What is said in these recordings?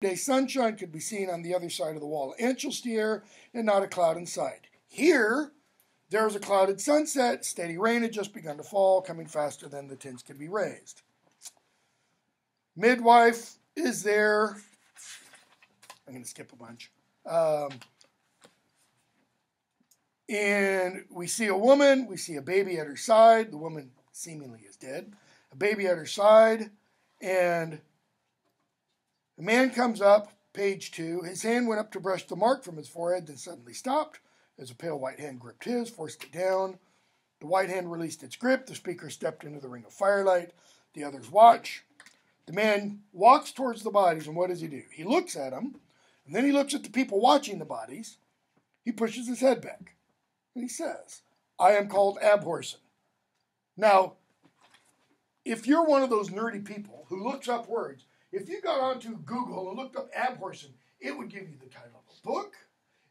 Day sunshine could be seen on the other side of the wall of Ancelstierre and not a cloud in sight. Here, there was a clouded sunset, steady rain had just begun to fall, coming faster than the tins could be raised. Midwife is there. I'm going to skip a bunch. Um, and we see a woman, we see a baby at her side. The woman seemingly is dead. A baby at her side, and the man comes up, page two. His hand went up to brush the mark from his forehead, then suddenly stopped as a pale white hand gripped his, forced it down. The white hand released its grip. The speaker stepped into the ring of firelight. The others watch. The man walks towards the bodies, and what does he do? He looks at them, and then he looks at the people watching the bodies. He pushes his head back, and he says, I am called Abhorsen. Now, if you're one of those nerdy people who looks up words, if you got onto Google and looked up Abhorsen, it would give you the title of a book,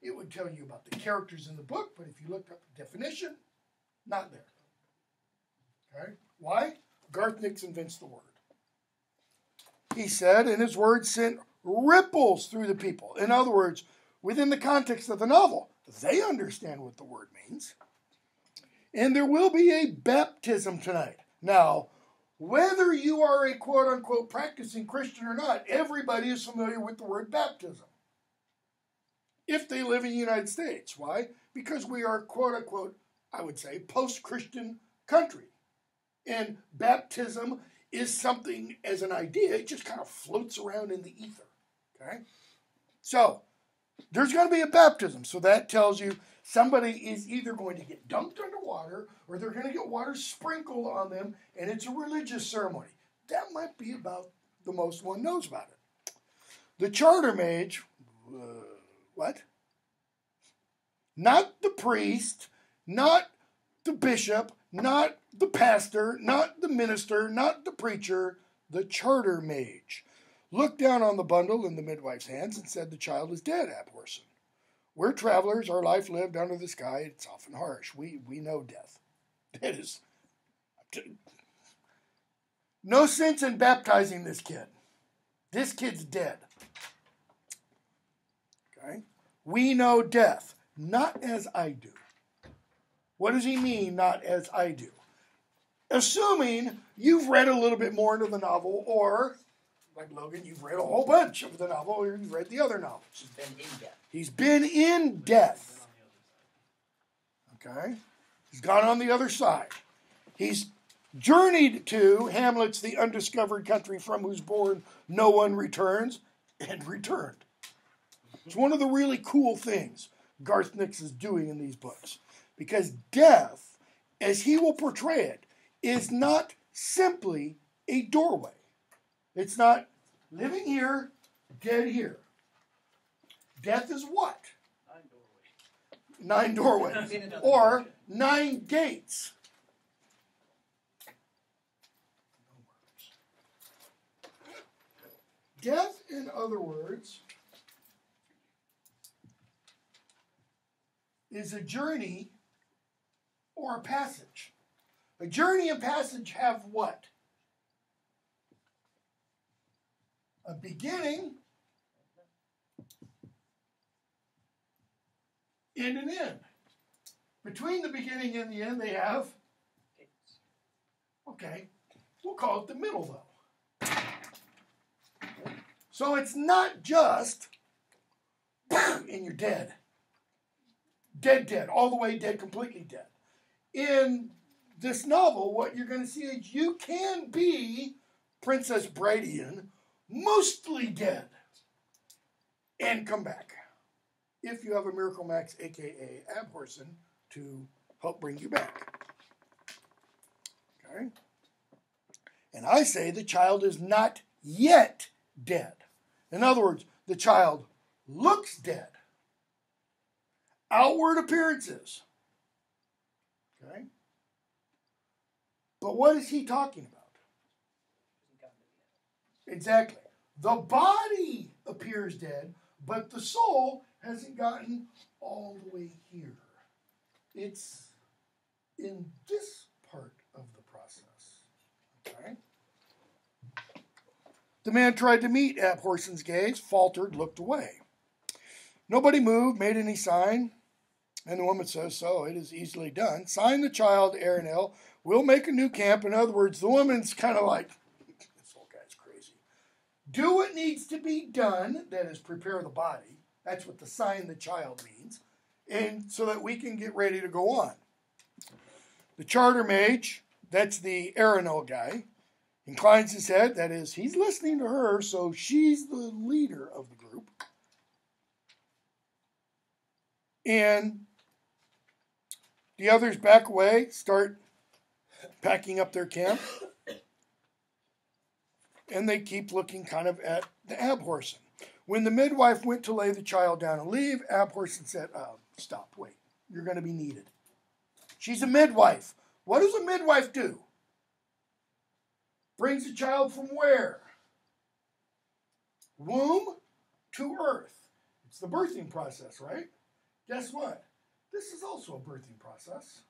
it would tell you about the characters in the book, but if you looked up the definition, not there. Okay? Why? Garth Nix invents the word. He said, and his words sent ripples through the people. In other words, within the context of the novel, they understand what the word means. And there will be a baptism tonight. Now, whether you are a quote unquote practicing Christian or not, everybody is familiar with the word baptism if they live in the United States. Why? Because we are, quote unquote, I would say, post Christian country. And baptism is something, as an idea, it just kind of floats around in the ether. Okay? So, there's going to be a baptism. So that tells you somebody is either going to get dunked underwater or they're going to get water sprinkled on them, and it's a religious ceremony. That might be about the most one knows about it. The charter mage, uh, what? Not the priest, not the bishop, not the pastor, not the minister, not the preacher, the charter mage. Looked down on the bundle in the midwife's hands and said, The child is dead, Abhorsen. We're travelers, our life lived under the sky, it's often harsh. We, we know death. That is no sense in baptizing this kid. This kid's dead. Okay? We know death, not as I do. What does he mean, not as I do? Assuming you've read a little bit more into the novel, or, like Logan, you've read a whole bunch of the novel, or you've read the other novels. He's been in death. He's been in death. Okay? He's gone on the other side. He's journeyed to Hamlet's the undiscovered country from whose bourne no one returns, and returned. It's one of the really cool things Garth Nix is doing in these books. Because death, as he will portray it, is not simply a doorway. It's not living here, dead here. Death is what? Nine doorways. or nine gates. Death, in other words, is a journey or a passage. A journey and passage have what? A beginning and an end. Between the beginning and the end, they have. Okay, we'll call it the middle though. So it's not just and you're dead dead, dead, all the way dead, completely dead. In this novel, what you're going to see is you can be Princess Bradian, mostly dead, and come back. If you have a Miracle Max, aka Abhorsen, to help bring you back. Okay? And I say the child is not yet dead. In other words, the child looks dead outward appearances. Okay? But what is he talking about? Exactly. The body appears dead, but the soul hasn't gotten all the way here. It's in this part of the process. Okay? The man tried to meet Abhorsen's gaze, faltered, looked away. Nobody moved, made any sign. And the woman says, So it is easily done. Sign the child, Aranel. We'll make a new camp. In other words, the woman's kind of like, This old guy's crazy. Do what needs to be done, that is, prepare the body. That's what the sign the child means. And so that we can get ready to go on. The charter mage, that's the Aranel guy, inclines his head. That is, he's listening to her, so she's the leader of the group. And the others back away, start packing up their camp. And they keep looking kind of at the Abhorsen. When the midwife went to lay the child down and leave, Abhorsen said, oh, Stop, wait. You're going to be needed. She's a midwife. What does a midwife do? Brings a child from where? Womb to earth. It's the birthing process, right? Guess what? This is also a birthing process.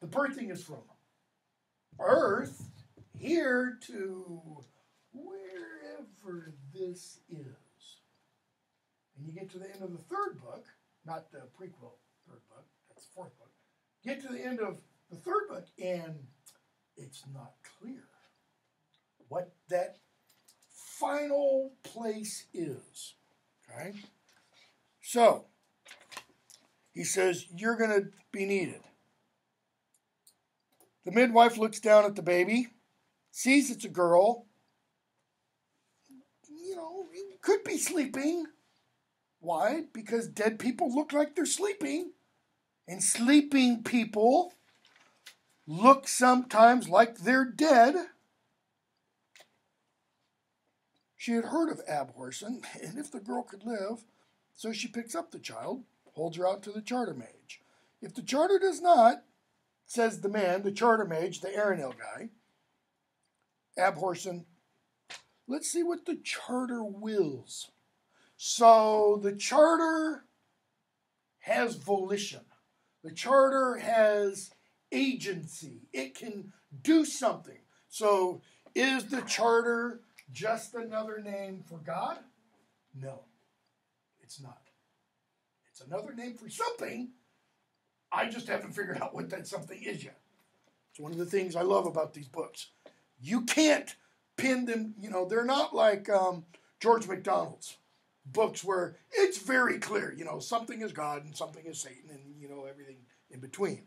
The birthing is from earth here to wherever this is. And you get to the end of the third book, not the prequel third book, that's the fourth book. Get to the end of the third book, and it's not clear what that final place is. Okay? So, he says, You're going to be needed. The midwife looks down at the baby, sees it's a girl. You know, could be sleeping. Why? Because dead people look like they're sleeping. And sleeping people look sometimes like they're dead. She had heard of Abhorsen, and if the girl could live, so she picks up the child, holds her out to the charter mage. If the charter does not, says the man, the charter mage, the Aranel guy, Abhorsen, let's see what the charter wills. So the charter has volition. The charter has agency. It can do something. So is the charter just another name for God? No, it's not. It's another name for something. I just haven't figured out what that something is yet. It's one of the things I love about these books. You can't pin them, you know, they're not like um, George MacDonald's books where it's very clear, you know, something is God and something is Satan and, you know, everything in between.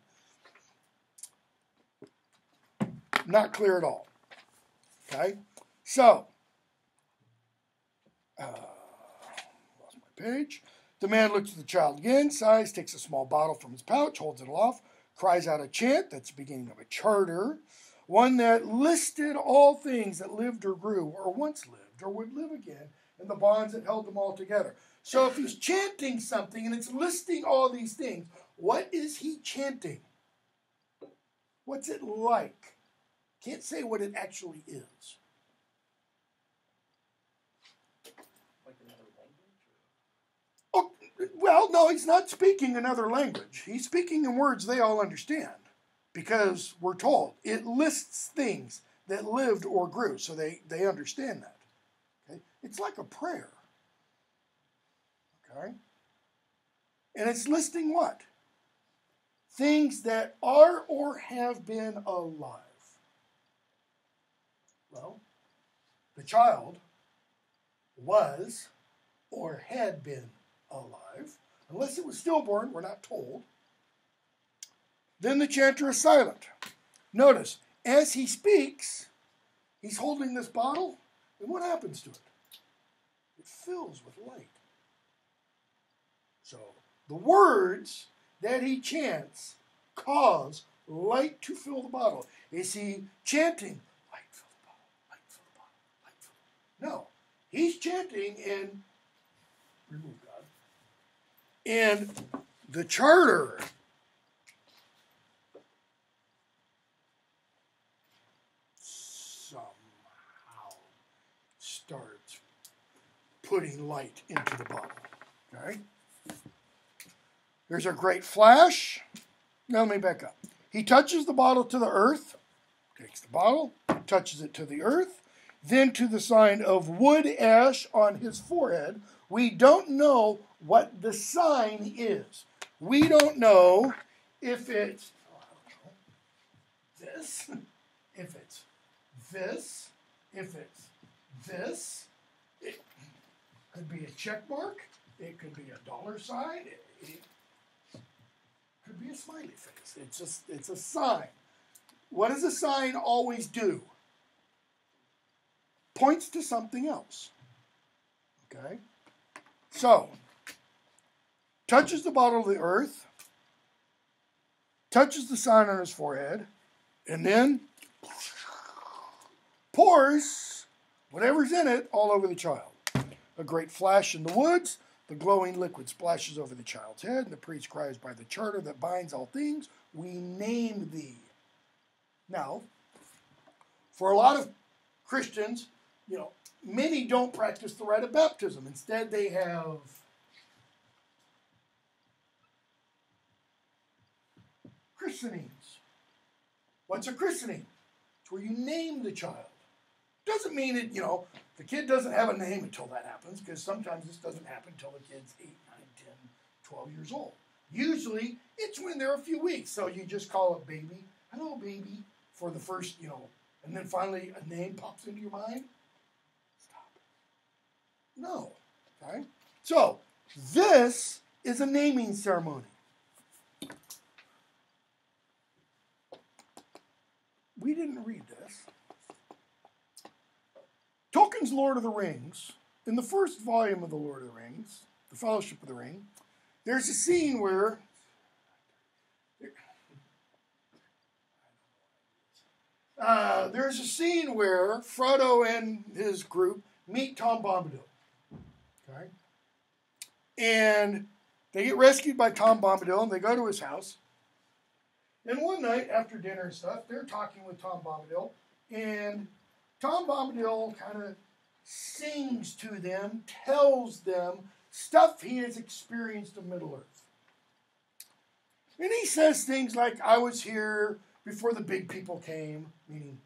Not clear at all. Okay? So, uh, lost my page. The man looks at the child again, sighs, takes a small bottle from his pouch, holds it aloft, cries out a chant. That's the beginning of a charter. One that listed all things that lived or grew, or once lived, or would live again, and the bonds that held them all together. So if he's chanting something and it's listing all these things, what is he chanting? What's it like? Can't say what it actually is. Like another language? Oh, well, no, he's not speaking another language. He's speaking in words they all understand because we're told it lists things that lived or grew, so they, they understand that. It's like a prayer. Okay? And it's listing what? Things that are or have been alive. Well, the child was or had been alive, unless it was stillborn, we're not told. Then the chanter is silent. Notice, as he speaks, he's holding this bottle, and what happens to it? it fills with light. So the words that he chants cause light to fill the bottle. Is he chanting, light fill the bottle, light fill the bottle, light fill the bottle? No. He's chanting and remove God. And the charter putting light into the bottle. Okay? There's a great flash. Now let me back up. He touches the bottle to the earth, takes the bottle, touches it to the earth, then to the sign of wood ash on his forehead. We don't know what the sign is. We don't know if it's this, if it's this, if it's this. Could be a check mark. It could be a dollar sign. It, it could be a smiley face. It's just it's a sign. What does a sign always do? Points to something else. Okay? So, touches the bottom of the earth, touches the sign on his forehead, and then pours whatever's in it all over the child. A great flash in the woods, the glowing liquid splashes over the child's head, and the priest cries, By the charter that binds all things, we name thee. Now, for a lot of Christians, you know, many don't practice the rite of baptism. Instead, they have christenings. What's a christening? It's where you name the child. Doesn't mean it, you know, the kid doesn't have a name until that happens, because sometimes this doesn't happen until the kid's 8, 9, 10, 12 years old. Usually, it's when they're a few weeks. So you just call it baby, hello, baby, for the first, you know, and then finally a name pops into your mind. Stop. No. Okay? So, this is a naming ceremony. We didn't read this. Tolkien's Lord of the Rings, in the first volume of the Lord of the Rings, The Fellowship of the Ring, there's a scene where uh, there's a scene where Frodo and his group meet Tom Bombadil. Okay, and they get rescued by Tom Bombadil, and they go to his house. And one night after dinner and stuff, they're talking with Tom Bombadil, and Tom Bombadil kind of sings to them, tells them stuff he has experienced in Middle Earth. And he says things like, I was here before the big people came, meaning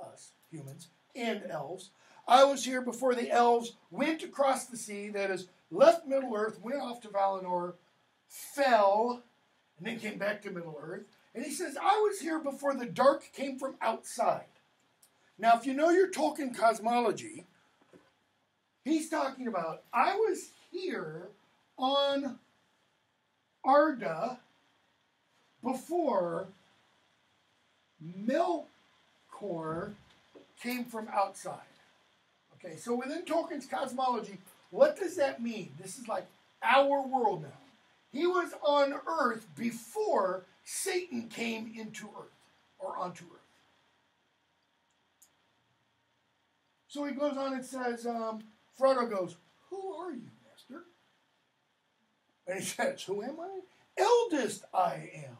us, humans, and elves. I was here before the elves went across the sea, that is, left Middle Earth, went off to Valinor, fell, and then came back to Middle Earth. And he says, I was here before the dark came from outside. Now, if you know your Tolkien cosmology, he's talking about, I was here on Arda before Melkor came from outside. Okay, so within Tolkien's cosmology, what does that mean? This is like our world now. He was on Earth before Satan came into Earth or onto Earth. So he goes on and says, um, Frodo goes, Who are you, Master? And he says, Who am I? Eldest I am.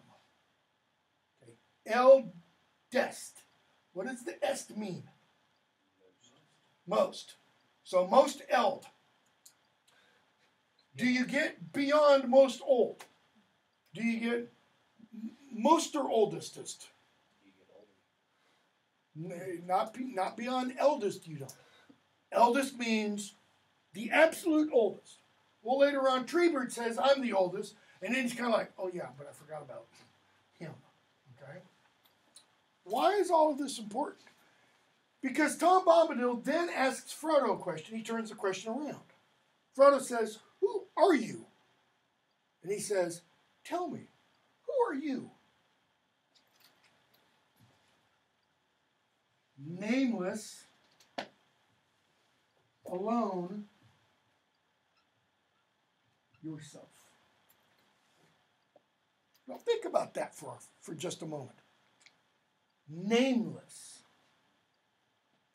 Okay. Eldest. What does the est mean? Most. So most eld. Do you get beyond most old? Do you get most or oldestest? Not, not beyond eldest, you don't. Eldest means the absolute oldest. Well, later on, Treebeard says, I'm the oldest. And then he's kind of like, oh, yeah, but I forgot about him. Okay? Why is all of this important? Because Tom Bombadil then asks Frodo a question. He turns the question around. Frodo says, Who are you? And he says, Tell me, who are you? nameless, alone, yourself. Now think about that for, for just a moment. Nameless.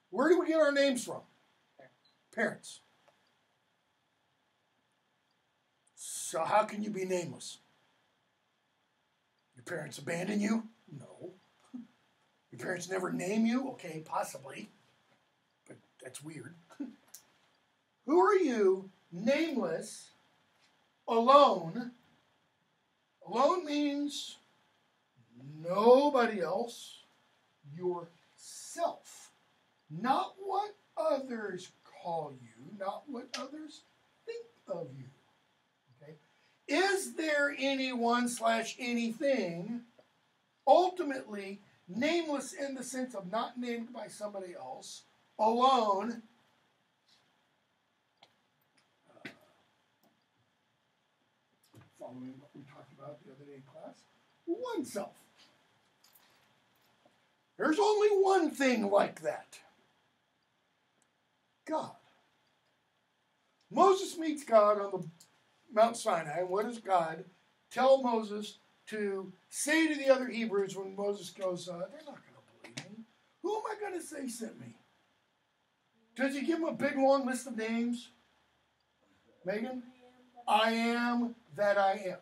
Where do we get our names from? Parents. So how can you be nameless? Your parents abandon you? No. Your parents never name you? Okay, possibly. But that's weird. Who are you, nameless, alone? Alone means nobody else, yourself. not what others call you, not what others think of you. Okay? Is there anyone slash anything ultimately nameless in the sense of not named by somebody else, alone? uh, Following what we talked about the other day in class, oneself. There's only one thing like that God. Moses meets God on the Mount Sinai. And what does God tell Moses to say to the other Hebrews when Moses goes, uh, They're not going to believe me. Who am I going to say sent me? Does he give him a big long list of names? Megan? I am that I am.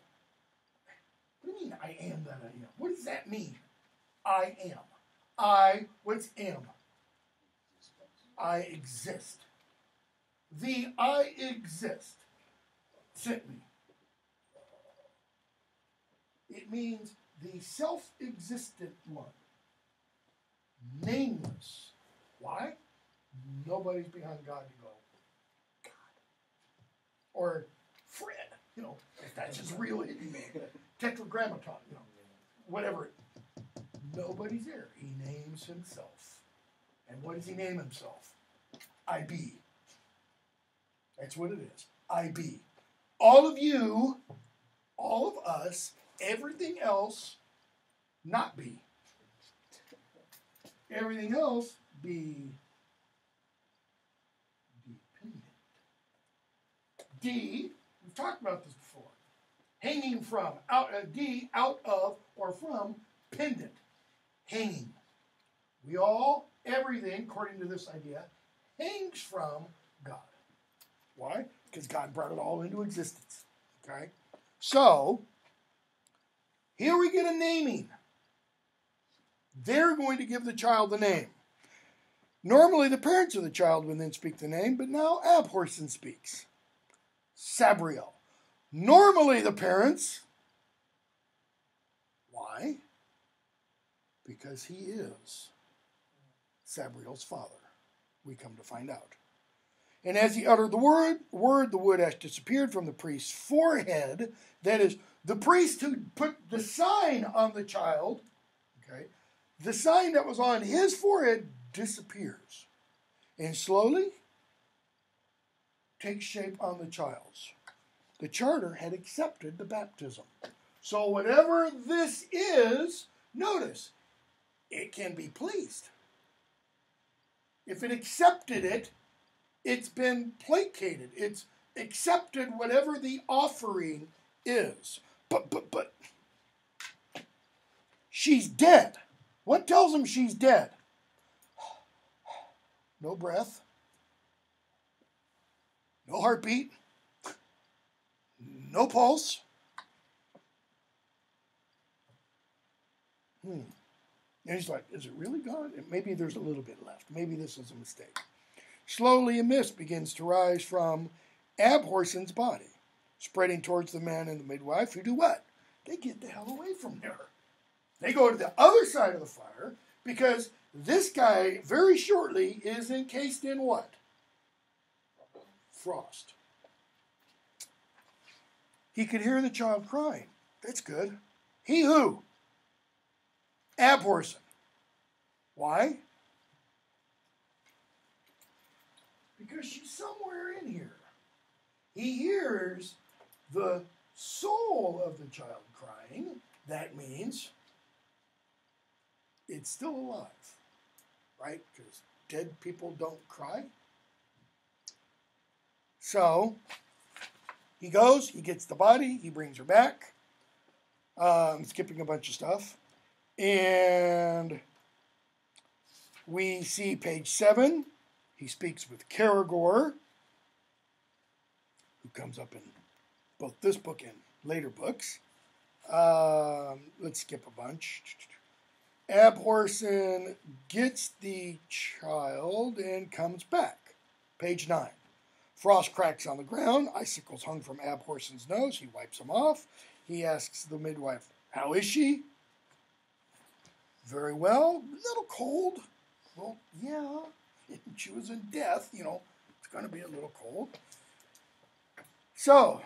What do you mean, I am that I am? What does that mean? I am. I, what's am? I exist. The I exist sent me. It means the self existent one, nameless. Why? Nobody's behind God to go, God. Or Fred, you know, if that's his real name. Tetragrammaton, you know, whatever. Nobody's there. He names himself. And what does he name himself? I be. That's what it is. I be. All of you, all of us, everything else, not be. Everything else be dependent. D, talked about this before. Hanging from, out, uh, D, out of or from, pendant. Hanging. We all, everything, according to this idea, hangs from God. Why? Because God brought it all into existence. Okay? So, here we get a naming. They're going to give the child the name. Normally, the parents of the child would then speak the name, but now Abhorsen speaks. Sabriel. Normally, the parents. Why? Because he is Sabriel's father. We come to find out. And as he uttered the word, word, the wood ash disappeared from the priest's forehead. That is, the priest who put the sign on the child, okay, the sign that was on his forehead disappears. And slowly takes shape on the child's. The charter had accepted the baptism. So whatever this is, notice, it can be pleased. If it accepted it, it's been placated. It's accepted whatever the offering is. But, but, but, she's dead. What tells him she's dead? No breath, no heartbeat, no pulse. Hmm. And he's like, Is it really gone? Maybe there's a little bit left. Maybe this is a mistake. Slowly, a mist begins to rise from Abhorsen's body, spreading towards the man and the midwife, who do what? They get the hell away from there. They go to the other side of the fire because this guy, very shortly, is encased in what? Frost. He could hear the child crying. That's good. He who? Abhorsen. Why? Because she's somewhere in here. He hears the soul of the child crying. That means it's still alive, right? Because dead people don't cry. So he goes, he gets the body, he brings her back. I'm skipping a bunch of stuff. And we see page seven. He speaks with Kerrigor, who comes up in both this book and later books. Um, let's skip a bunch. Abhorsen gets the child and comes back. Page 9. Frost cracks on the ground, icicles hung from Abhorsen's nose. He wipes them off. He asks the midwife, How is she? Very well. A little cold. Well, yeah. she was in death, you know, it's going to be a little cold. So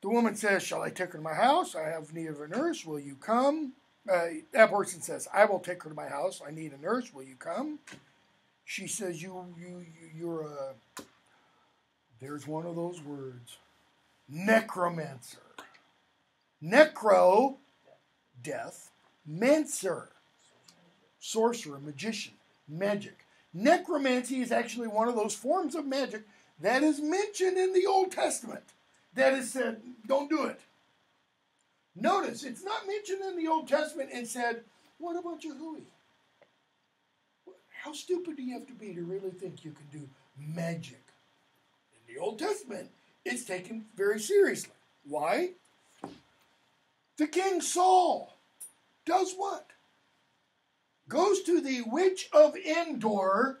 the woman says, Shall I take her to my house? I have need of a nurse. Will you come? Uh, that person says, I will take her to my house. I need a nurse. Will you come? She says, You, you, you you're a. There's one of those words necromancer. Necro, death. Mancer, sorcerer, magician, magic. Necromancy is actually one of those forms of magic that is mentioned in the Old Testament. That is said, don't do it. Notice, it's not mentioned in the Old Testament and said, what about Jehui? How stupid do you have to be to really think you can do magic? The Old Testament, it's taken very seriously. Why? The king Saul does what? Goes to the witch of Endor,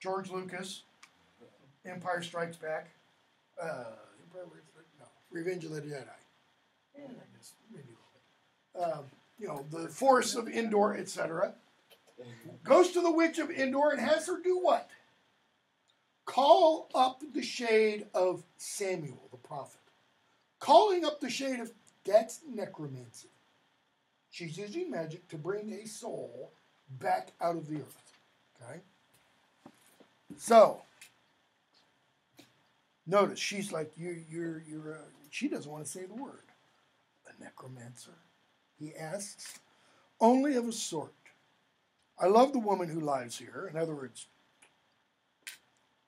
George Lucas, Empire Strikes Back, uh, no, Revenge of the Jedi. And I guess maybe a little bit. Um, you know, the force of Endor, etc. Goes to the witch of Endor and has her do what? Call up the shade of Samuel, the prophet. Calling up the shade of that's necromancy. She's using magic to bring a soul back out of the earth. Okay? So, notice she's like, you, you're, you're, uh, she doesn't want to say the word. A necromancer. He asks, only of a sort. I love the woman who lies here. In other words,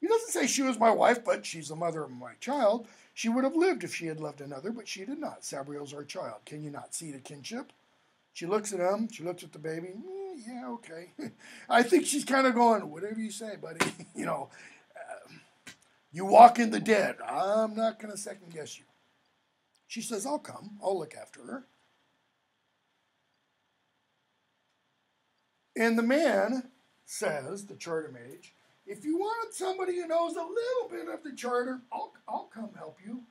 he doesn't say she was my wife, but she's the mother of my child. She would have lived if she had loved another, but she did not. Sabriel's our child. Can you not see the kinship? She looks at him. She looks at the baby. Mm, yeah, okay. I think she's kind of going, whatever you say, buddy. you know, uh, you walk in the dead. I'm not going to second guess you. She says, I'll come. I'll look after her. And the man says, the charter mage, if you want somebody who knows a little bit of the charter, I'll, I'll come help you.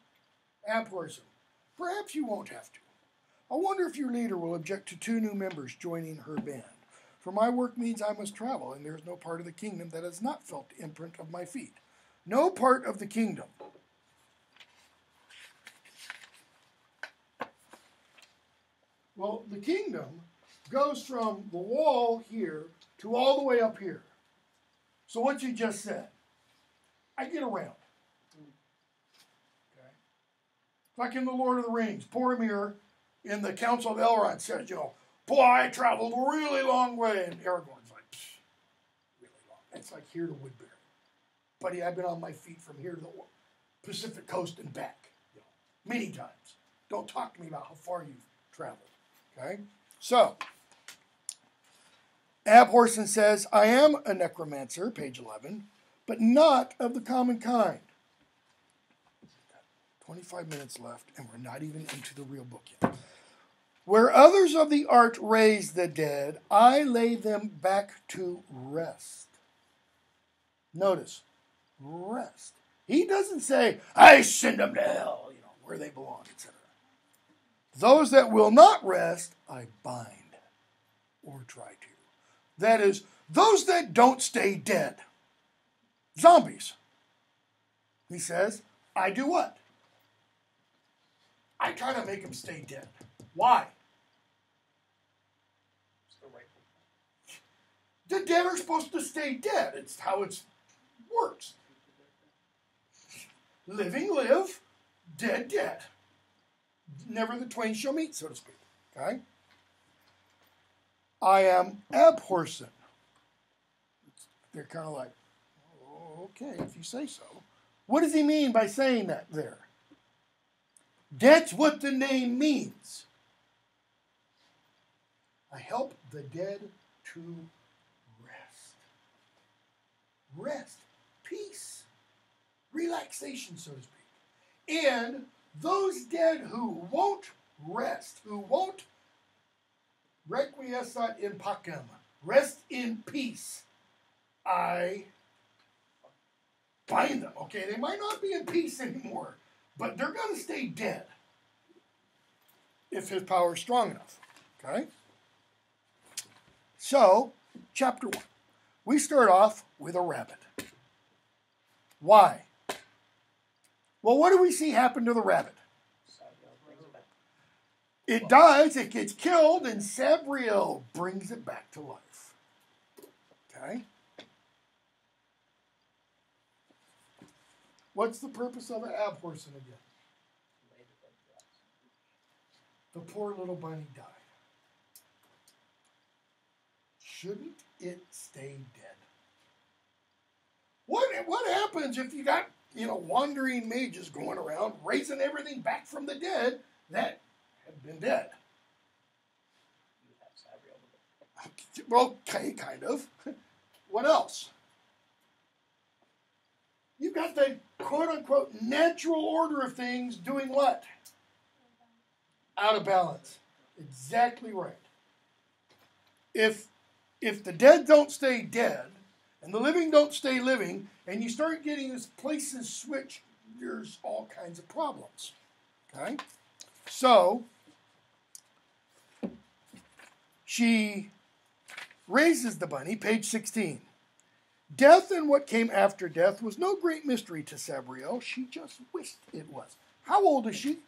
Abhorsen, perhaps you won't have to. I wonder if your leader will object to two new members joining her band. For my work means I must travel, and there is no part of the kingdom that has not felt the imprint of my feet. No part of the kingdom. Well, the kingdom goes from the wall here to all the way up here. So what you just said, I get around. Okay. Like in the Lord of the Rings, Boromir in the Council of Elrond says, you know, boy, I traveled a really long way. And Aragorn's like, really long. It's like here to Woodbury. Buddy, I've been on my feet from here to the Pacific coast and back, you know, many times. Don't talk to me about how far you've traveled. Okay? So, Abhorsen says, I am a necromancer, page 11, but not of the common kind. 25 minutes left, and we're not even into the real book yet. Where others of the art raise the dead, I lay them back to rest. Notice, rest. He doesn't say, I send them to hell, you know, where they belong, etc. Those that will not rest, I bind or try to. That is, those that don't stay dead. Zombies. He says, I do what? I try to make them stay dead. Why? The dead are supposed to stay dead. It's how it works. Living live, dead dead. Never the twain shall meet, so to speak. Okay? I am Abhorsen. They're kind of like, okay, if you say so. What does he mean by saying that there? That's what the name means. I help the dead to rest. Rest, peace, relaxation, so to speak. And those dead who won't rest, who won't requiescat in pacem, rest in peace, I bind them. Okay, they might not be in peace anymore, but they're going to stay dead if his power is strong enough. Okay? So, chapter 1. we start off with a rabbit. Why? Well, what do we see happen to the rabbit? Sabriel brings it back. It dies, it gets killed, and Sabriel brings it back to life. Okay? What's the purpose of an Abhorsen again? The. The poor little bunny died. Shouldn't it stay dead? What what happens if you got, you know, wandering mages going around raising everything back from the dead that had been dead? Well, okay, kind of. What else? You've got the quote unquote natural order of things doing what? Out of balance. Exactly right. If if the dead don't stay dead and the living don't stay living, and you start getting this places switch, there's all kinds of problems. Okay? So she raises the bunny, page 16. Death and what came after death was no great mystery to Sabriel. She just wished it was. How old is she?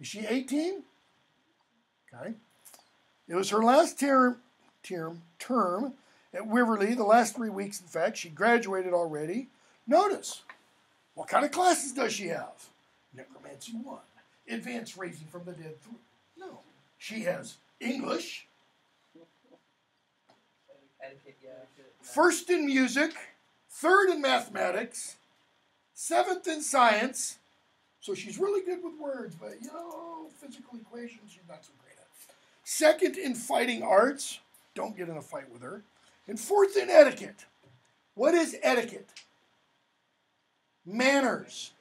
Is she 18? Okay. It was her last term, term, term at Wyverley, the last three weeks, in fact. She graduated already. Notice, what kind of classes does she have? Necromancy 1. Advanced Raising from the Dead 3. She has English, first in music, third in mathematics, seventh in science. So she's really good with words, but you know, physical equations she's not so great at. Second in fighting arts, don't get in a fight with her. And fourth in etiquette. What is etiquette? Manners.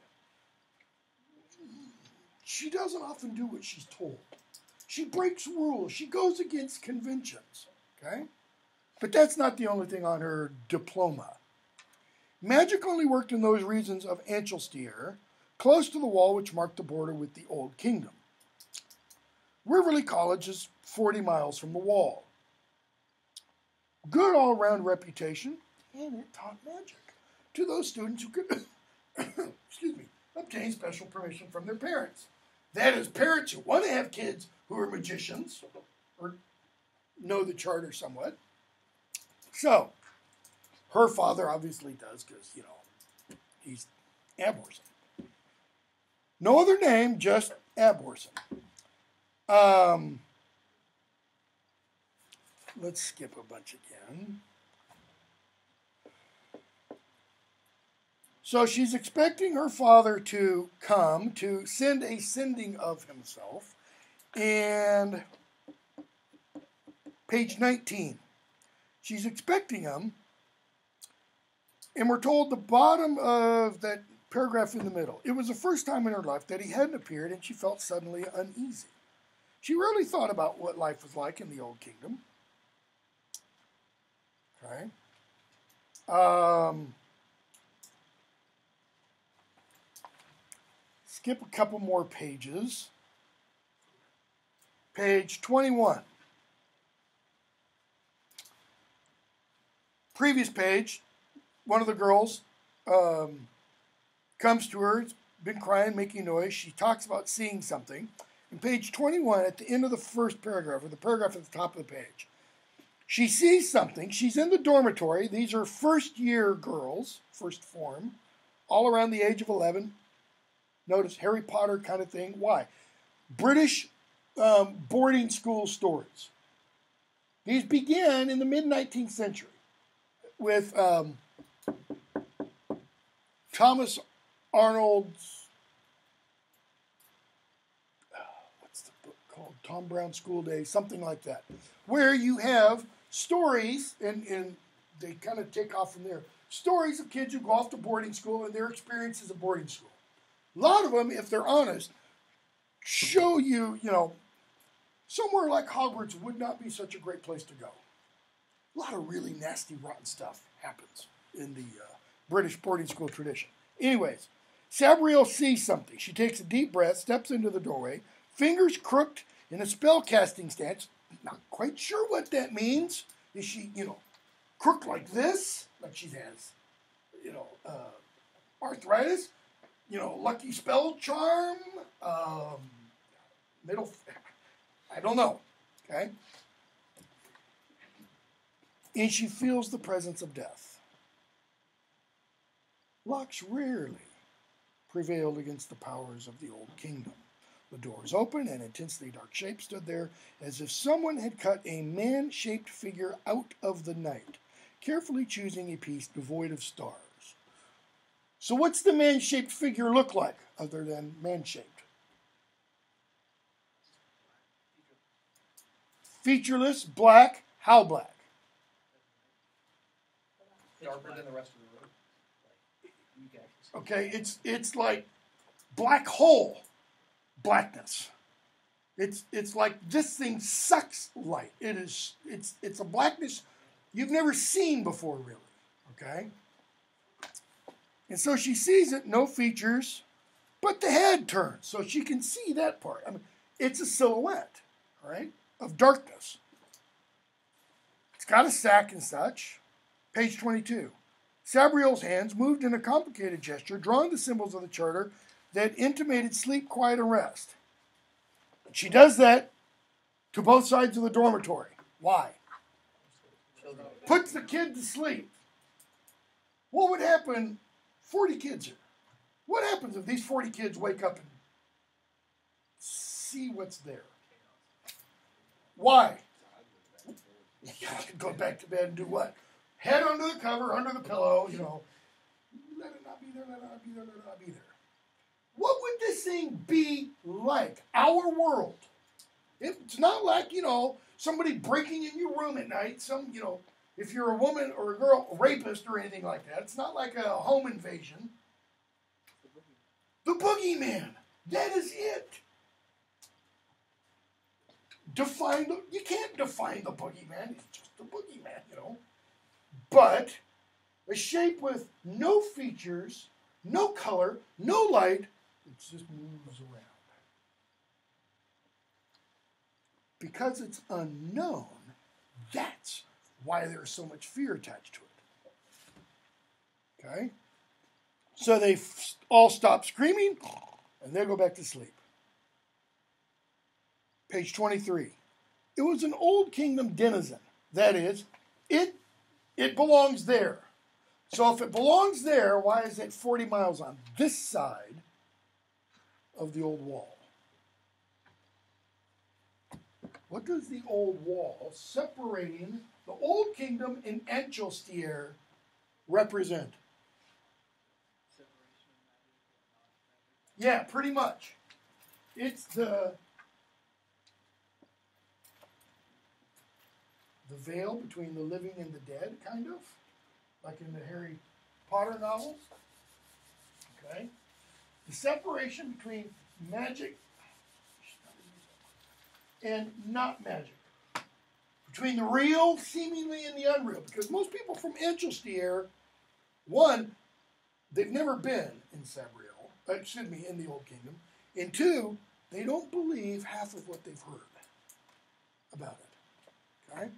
She doesn't often do what she's told. She breaks rules. She goes against conventions. Okay? But that's not the only thing on her diploma. Magic only worked in those regions of Ancelstierre, close to the wall which marked the border with the Old Kingdom. Wyverley College is 40 miles from the wall. Good all around reputation, and it taught magic to those students who could, excuse me, obtain special permission from their parents. That is, parents who want to have kids who are magicians or know the charter somewhat. So, her father obviously does because, you know, he's Abhorsen. No other name, just Abhorsen. Um, let's skip a bunch again. So she's expecting her father to come to send a sending of himself. And page 19. She's expecting him. And we're told the bottom of that paragraph in the middle. It was the first time in her life that he hadn't appeared, and she felt suddenly uneasy. She really thought about what life was like in the Old Kingdom. Okay. Um, skip a couple more pages. Page 21. Previous page, one of the girls um, comes to her, been crying, making noise. She talks about seeing something. In page 21, at the end of the first paragraph, or the paragraph at the top of the page, she sees something. She's in the dormitory. These are first year girls, first form, all around the age of 11. Notice Harry Potter kind of thing. Why? British um, boarding school stories. These began in the mid 19th century with um, Thomas Arnold's. What's the book called? Tom Brown School Days, something like that, where you have stories, and, and they kind of take off from there. Stories of kids who go off to boarding school and their experiences of boarding school. A lot of them, if they're honest, show you, you know, somewhere like Hogwarts would not be such a great place to go. A lot of really nasty, rotten stuff happens in the uh, British boarding school tradition. Anyways, Sabriel sees something. She takes a deep breath, steps into the doorway, fingers crooked in a spell casting stance. Not quite sure what that means. Is she, you know, crooked like this, like she has, you know, uh, arthritis, you know, lucky spell charm, um, middle, I don't know, okay? And she feels the presence of death. Locks rarely prevailed against the powers of the old kingdom. The doors opened, and intensely dark shape stood there, as if someone had cut a man shaped figure out of the night, carefully choosing a piece devoid of stars. So, what's the man shaped figure look like, other than man shaped? Featureless, black, how black? Darker than the rest of the room. Like, you can actually see. Okay, it's it's like black hole blackness. It's it's like this thing sucks light. It is it's it's a blackness you've never seen before, really. Okay? And so she sees it, no features, but the head turns, so she can see that part. I mean, it's a silhouette, right, of darkness. It's got a sack and such. Page 22. Sabriel's hands moved in a complicated gesture, drawing the symbols of the charter that intimated sleep, quiet, and rest. She does that to both sides of the dormitory. Why? Puts the kid to sleep. What would happen? 40 kids here. What happens if these 40 kids wake up and see what's there? Why? Go back to bed and do what? Head under the cover, under the pillow, you know. Let it not be there, let it not be there, let it not be there. What would this thing be like? Our world. It's not like, you know, somebody breaking in your room at night, some, you know, if you're a woman or a girl, a rapist or anything like that. It's not like a home invasion. The boogeyman. That is it. Define the, you can't define the boogeyman. He's just a boogeyman, you know. But a shape with no features, no color, no light, it just moves around. Because it's unknown, that's why there's so much fear attached to it. Okay? So they all stop screaming and they go back to sleep. Page 23. It was an old kingdom denizen. That is, it it belongs there. So if it belongs there, why is it 40 miles on this side of the old wall? What does the old wall separating the old kingdom in Ancelstierre represent? Yeah, pretty much. It's the the veil between the living and the dead, kind of, like in the Harry Potter novels. Okay, the separation between magic and not magic, between the real, seemingly, and the unreal. Because most people from Ancelstierre, one, they've never been in Sabriel, uh, excuse me, in the Old Kingdom, and two, they don't believe half of what they've heard about it. Okay?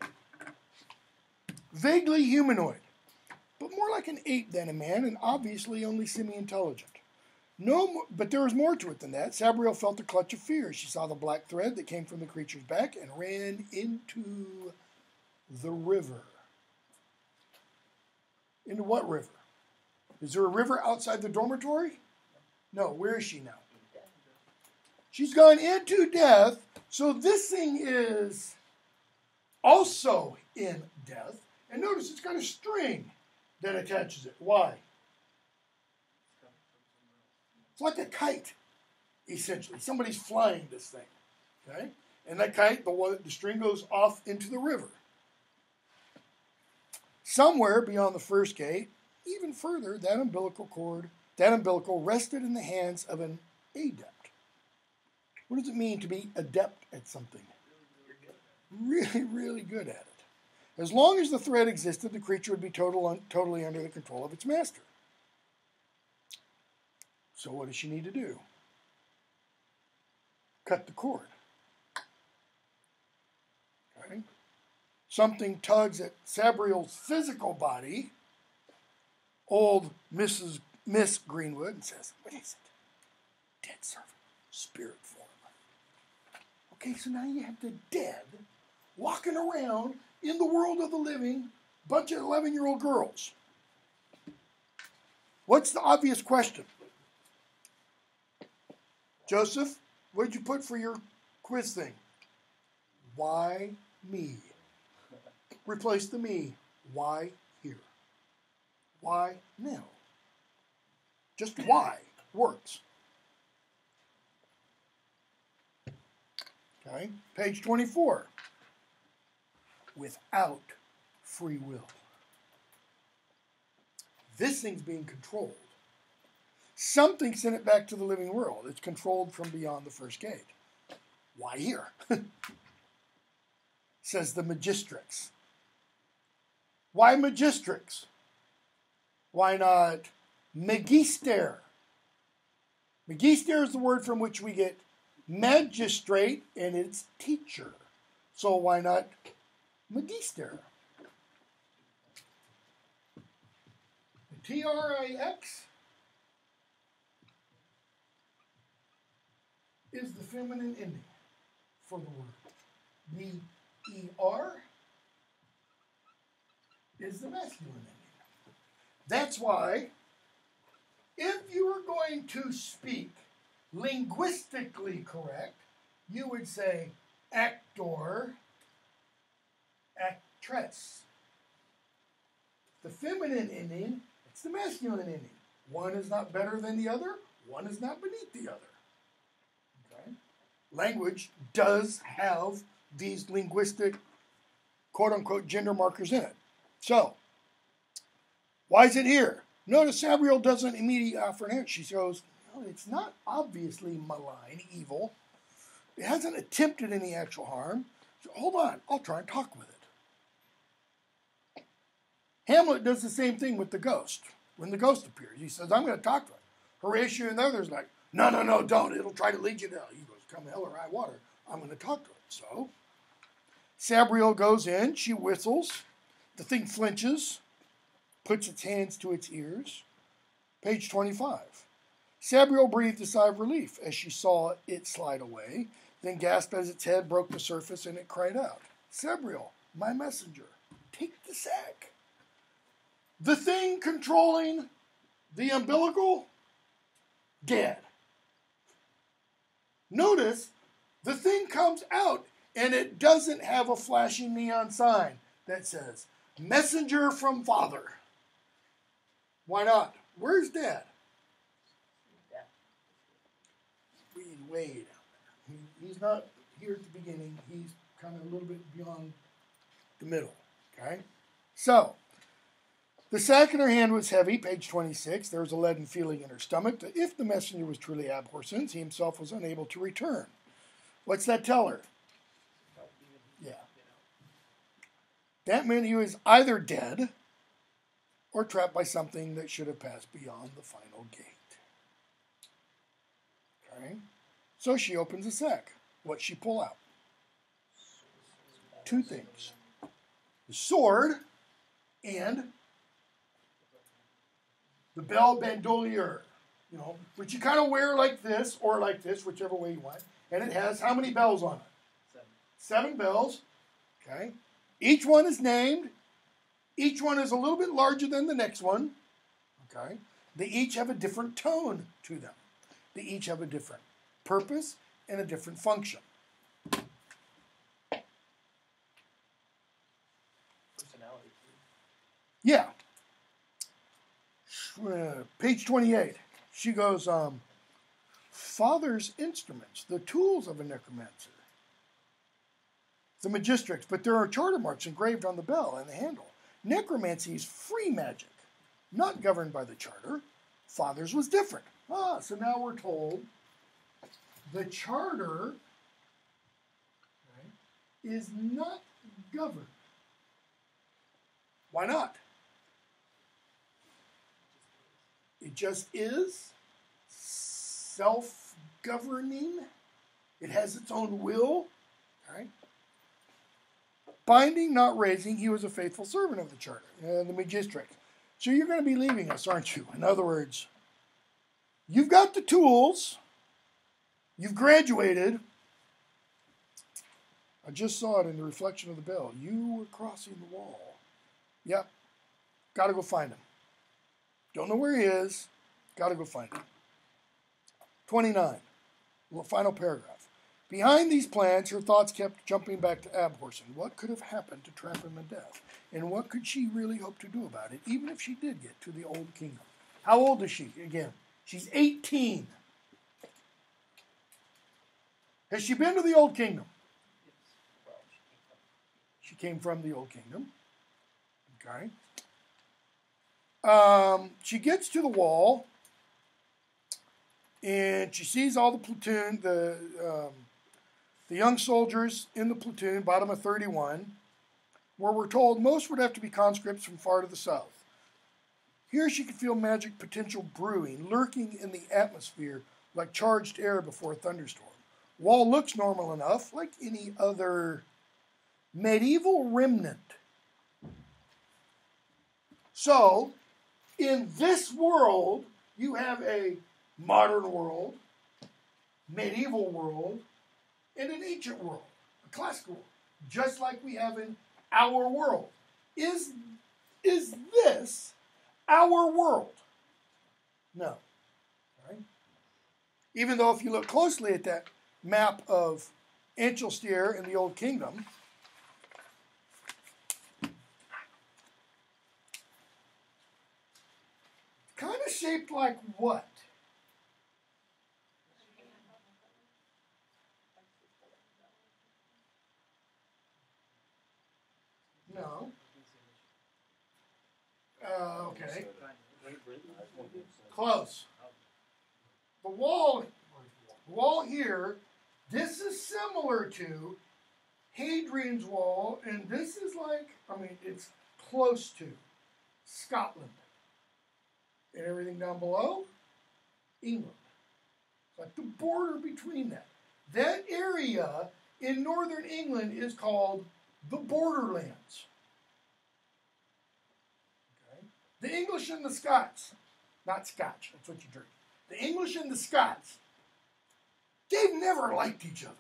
Vaguely humanoid, but more like an ape than a man, and obviously only semi-intelligent. No, mo- but there was more to it than that. Sabriel felt a clutch of fear. She saw the black thread that came from the creature's back and ran into the river. Into what river? Is there a river outside the dormitory? No. Where is she now? She's gone into death. So this thing is also in death. And notice it's got a string that attaches it. Why? It's like a kite, essentially. Somebody's flying this thing. Okay? And that kite, the, one, the string goes off into the river. Somewhere beyond the first gate, even further, that umbilical cord, that umbilical rested in the hands of an adept. What does it mean to be adept at something? Really, really good at it. As long as the thread existed, the creature would be total, totally under the control of its master. So, what does she need to do? Cut the cord. Okay. Something tugs at Sabriel's physical body, old Mrs. Miss Greenwood, and says, What is it? Dead servant, spirit form. Okay, so now you have the dead walking around in the world of the living, bunch of 11 year old girls. What's the obvious question? Joseph, what did you put for your quiz thing? Why me? Replace the me. Why here? Why now? Just why works. Okay, page 24. Without free will. This thing's being controlled. Something sent it back to the living world. It's controlled from beyond the first gate. Why here? Says the magistrix. Why magistrix? Why not magister? Magister is the word from which we get magistrate and it's teacher. So why not magister? T R I X is the feminine ending for the word. The E R is the masculine ending. That's why, if you were going to speak linguistically correct, you would say actor, actress. The feminine ending, it's the masculine ending. One is not better than the other, one is not beneath the other. Okay? Language does have these linguistic quote unquote gender markers in it. So, why is it here? Notice Sabriel doesn't immediately offer an answer. She goes, no, it's not obviously malign, evil. It hasn't attempted any actual harm. So hold on, I'll try and talk with it. Hamlet does the same thing with the ghost. When the ghost appears, he says, I'm going to talk to it. Horatio and the others like, no, no, no, don't. It'll try to lead you to hell. He goes, come hell or high water. I'm going to talk to it. So Sabriel goes in. She whistles. The thing flinches, puts its hands to its ears. Page 25. Sabriel breathed a sigh of relief as she saw it slide away, then gasped as its head broke the surface and it cried out, Sabriel, my messenger, take the sack. The thing controlling the umbilical, dead. Notice the thing comes out and it doesn't have a flashing neon sign that says, Messenger from Father. Why not? Where's Dad? He's way down there. He, he's not here at the beginning. He's kind of a little bit beyond the middle. Okay? So, the sack in her hand was heavy, page 26. There was a leaden feeling in her stomach that if the messenger was truly Abhorsen's, he himself was unable to return. What's that tell her? Yeah. That meant he was either dead or trapped by something that should have passed beyond the final gate. Okay? So she opens the sack. What she pull out? Two things. The sword and the bell bandolier, you know, which you kind of wear like this or like this, whichever way you want. And it has how many bells on it? Seven. Seven bells. Okay. Each one is named. Each one is a little bit larger than the next one. Okay. They each have a different tone to them. They each have a different purpose and a different function. Personality. Yeah. Uh, page 28. She goes, um, Father's instruments, the tools of a necromancer. The magistrix, but there are charter marks engraved on the bell and the handle. Necromancy is free magic, not governed by the charter. Father's was different. Ah, so now we're told the charter is not governed. Why not? It just is self governing, it has its own will. All right? binding, not raising, he was a faithful servant of the charter, uh, the magistrate. So you're going to be leaving us, aren't you? In other words, you've got the tools, you've graduated. I just saw it in the reflection of the bell. You were crossing the wall. Yep. Got to go find him. Don't know where he is. Got to go find him. 29. Final paragraph. Behind these plans, her thoughts kept jumping back to Abhorsen. What could have happened to trap him in death? And what could she really hope to do about it, even if she did get to the Old Kingdom? How old is she? Again, she's 18. Has she been to the Old Kingdom? She came from the Old Kingdom. Okay. Um, she gets to the wall, and she sees all the platoon, the um, the young soldiers in the platoon, bottom of 31, where we're told most would have to be conscripts from far to the south. Here she could feel magic potential brewing, lurking in the atmosphere like charged air before a thunderstorm. Wall looks normal enough, like any other medieval remnant. So, in this world, you have a modern world, medieval world, and an ancient world, a classical world, just like we have in our world. Is, is this our world? No. Even though, if you look closely at that map of Ancelstierre in the Old Kingdom, kind of shaped like what? No. Uh, okay. Close. The wall, the wall here, this is similar to Hadrian's Wall, and this is like, I mean, it's close to Scotland. And everything down below, England. Like the border between that. That area in northern England is called the borderlands. Okay? The English and the Scots, not Scotch, that's what you drink. The English and the Scots, they've never liked each other.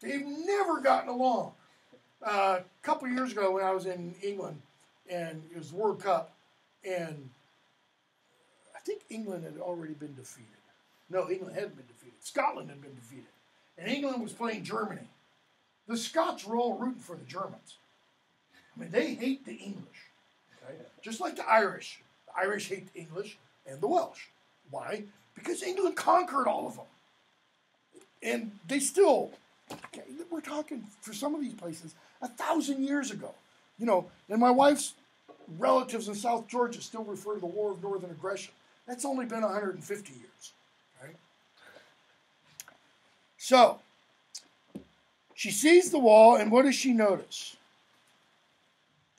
They've never gotten along. Uh, a couple years ago, when I was in England, and it was the World Cup, and I think England had already been defeated. No, England hadn't been defeated. Scotland had been defeated. And England was playing Germany. The Scots were all rooting for the Germans. I mean, they hate the English. Okay? Just like the Irish. The Irish hate the English and the Welsh. Why? Because England conquered all of them. And they still, okay, we're talking for some of these places a thousand years ago. You know, and my wife's relatives in South Georgia still refer to the War of Northern Aggression. That's only been 150 years. Right? So, she sees the wall, and what does she notice?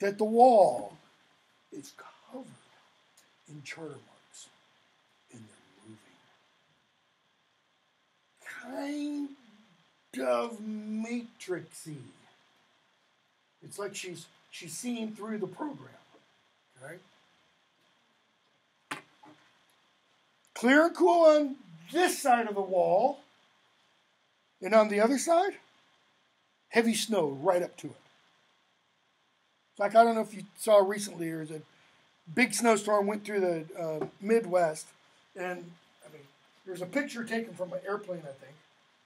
That the wall is covered in charter marks, and they're moving. Kind of matrixy. It's like she's she's seeing through the program. Okay? Clear and cool on this side of the wall. And on the other side, heavy snow right up to it. Like I don't know if you saw recently, there was a big snowstorm went through the uh, Midwest, and I mean, there's a picture taken from an airplane, I think,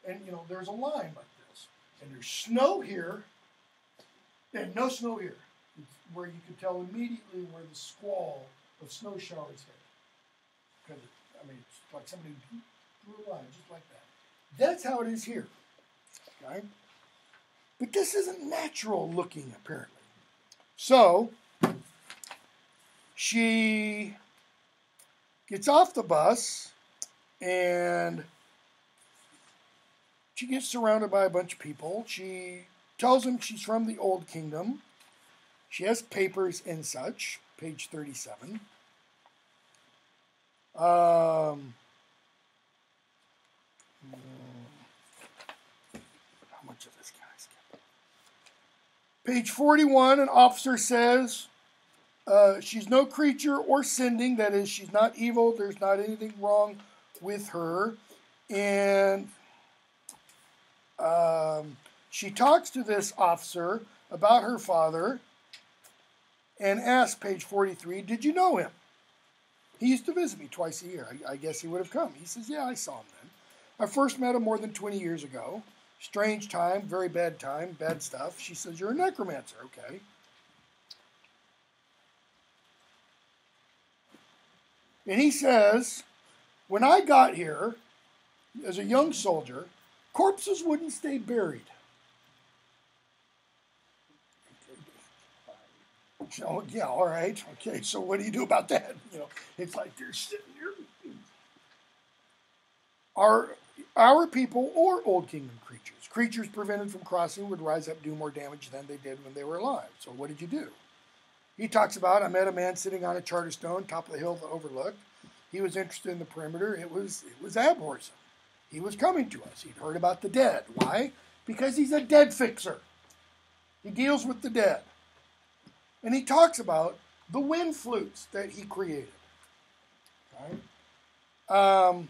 and you know, there's a line like this, and there's snow here, and no snow here, where you could tell immediately where the squall of snow showers hit. Because I mean, it's like somebody drew a line just like that. That's how it is here. Okay? But this isn't natural looking, apparently. So, she gets off the bus and she gets surrounded by a bunch of people. She tells them she's from the Old Kingdom. She has papers and such, page 37. Um, how much of this can I skip? Page 41, an officer says uh, she's no creature or sending. That is, she's not evil. There's not anything wrong with her. And um, she talks to this officer about her father and asks, page 43, Did you know him? He used to visit me twice a year. I, I guess he would have come. He says, Yeah, I saw him then. I first met him more than 20 years ago. Strange time, very bad time, bad stuff. She says, You're a necromancer. Okay. And he says, When I got here as a young soldier, corpses wouldn't stay buried. Oh, yeah, all right. Okay, so what do you do about that? You know, it's like they're sitting there. Our, our people or Old Kingdom creatures, creatures prevented from crossing would rise up, do more damage than they did when they were alive. So what did you do? He talks about I met a man sitting on a charter stone, top of the hill that overlooked. He was interested in the perimeter. It was it was Abhorsen. He was coming to us. He'd heard about the dead. Why? Because he's a dead fixer. He deals with the dead. And he talks about the wind flutes that he created. Right? Um,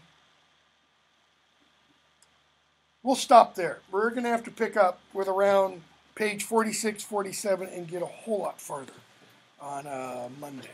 we'll stop there. We're going to have to pick up with around page 46, 47 and get a whole lot further on uh, Monday.